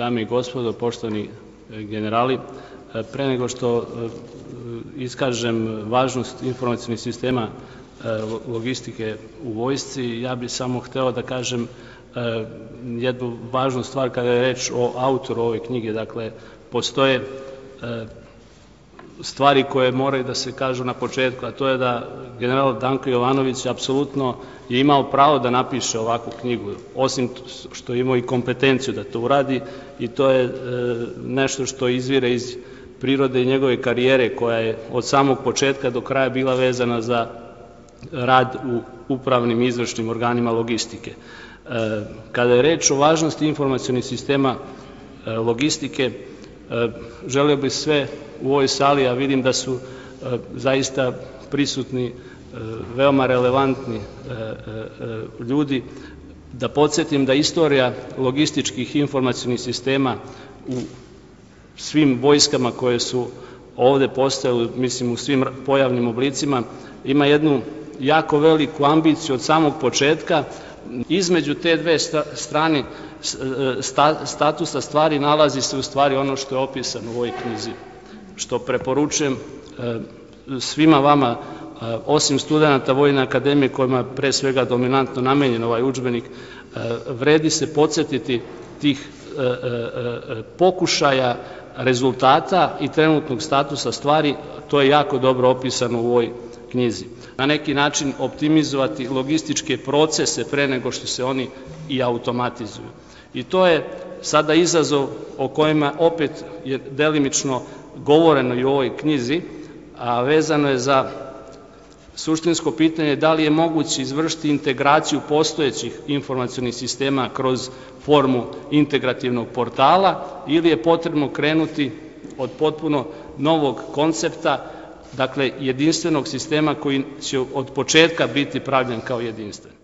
dame i gospodo, poštovani generali, pre nego što iskažem važnost informacijnih sistema logistike u vojsci, ja bih samo hteo da kažem jednu važnu stvar kada je reč o autoru ove knjige. Dakle, postoje stvari koje moraju da se kažu na početku, a to je da general Danko Jovanović apsolutno je imao pravo da napiše ovakvu knjigu, osim što je imao i kompetenciju da to uradi i to je nešto što izvire iz prirode njegove karijere koja je od samog početka do kraja bila vezana za rad u upravnim izvršnim organima logistike. Kada je reč o važnosti informacijonih sistema logistike, želeo bih sve u ovoj sali, a vidim da su zaista prisutni veoma relevantni ljudi, da podsjetim da istorija logističkih informacijonih sistema u svim vojskama koje su ovde postojale, mislim u svim pojavnim oblicima, ima jednu jako veliku ambiciju od samog početka. Između te dve strane statusa stvari nalazi se u stvari ono što je opisano u ovoj knjizi, što preporučujem svima vama, osim studenta Vojne akademije kojima je pre svega dominantno namenjen ovaj učbenik, vredi se podsjetiti tih pokušaja rezultata i trenutnog statusa stvari, to je jako dobro opisano u ovoj knjizi. Na neki način optimizovati logističke procese pre nego što se oni i automatizuju. I to je sada izazov o kojima opet je delimično govoreno i u ovoj knjizi, a vezano je za suštinsko pitanje da li je moguće izvršiti integraciju postojećih informacijonih sistema kroz formu integrativnog portala ili je potrebno krenuti od potpuno novog koncepta, dakle jedinstvenog sistema koji će od početka biti pravljen kao jedinstven.